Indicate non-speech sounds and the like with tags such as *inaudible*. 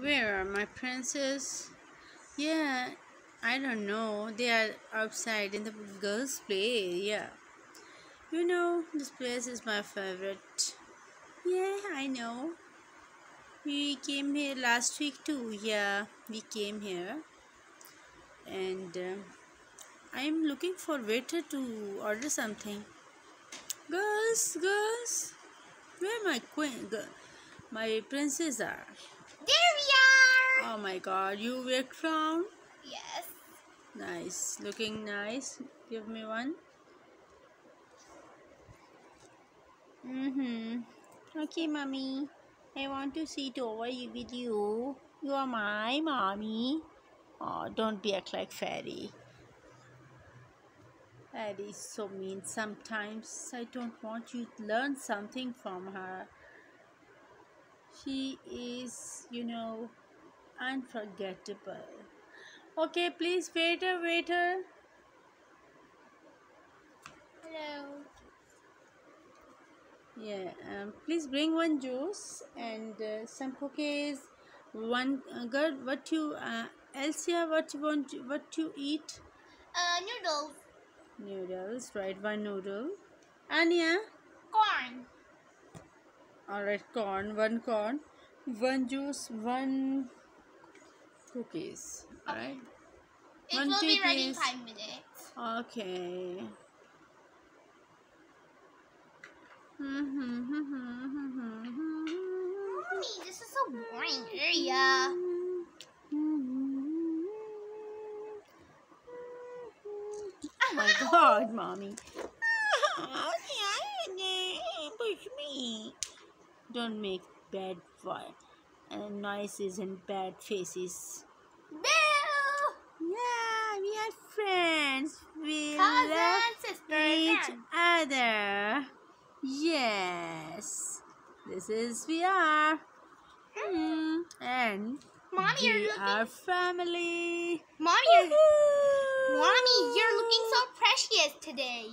Where are my princess? Yeah, I don't know. They are outside in the girls' play area. You know, this place is my favorite. Yeah, I know. We came here last week too. Yeah, we came here. And uh, I'm looking for waiter to order something. Girls, girls, where my queen, my princess are? There! Oh my god, you wear crown? Yes. Nice, looking nice. Give me one. Mm-hmm. Okay, mommy. I want to sit over with you. You are my mommy. Oh, don't be act like fairy. That is so mean sometimes. I don't want you to learn something from her. She is, you know, unforgettable. Okay, please, waiter, waiter. Hello. Yeah, um, please bring one juice and uh, some cookies. One uh, girl, what you, uh, Elsia, what you want, what you eat? Uh, noodles. Noodles, right? One noodle. Anya, Corn. all right, corn, one corn, one juice, one cookies. All right. It One, will be ready in five minutes. Okay. Mommy, this is so boring area. Oh my *laughs* god, mommy. Push me. Don't make bad vo- uh, noises and bad faces. Boo! Yeah, we are friends. We Cousin, love each friend. other. Yes, this is we are. Hmm. And Mommy, you're we looking. are family. Mommy, you're, Mommy, you're looking so precious today.